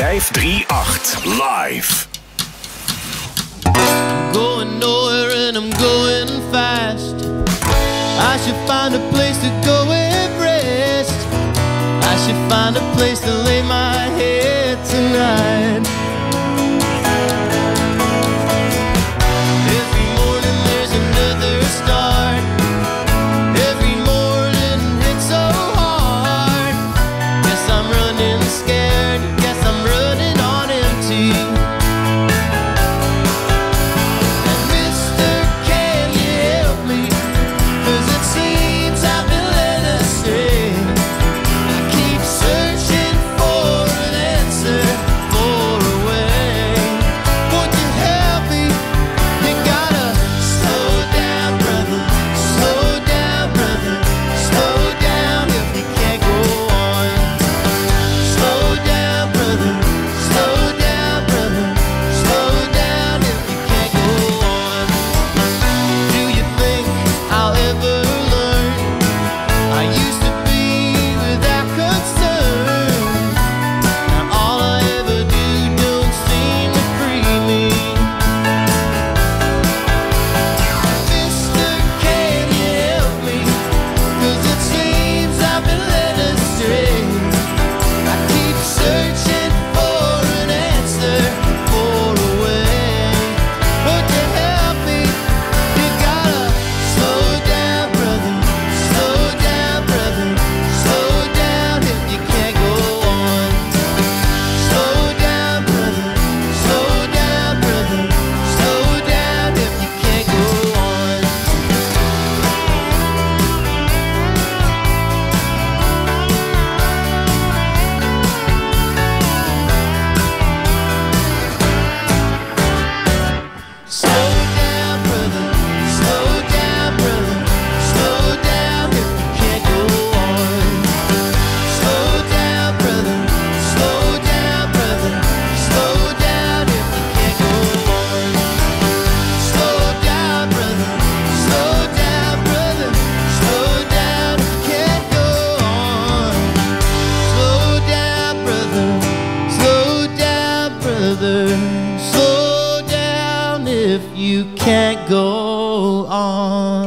538 live. I'm going nowhere and I'm going fast. I should find a place to go and rest. I should find a place to lay my head tonight. together. Slow down if you can't go on.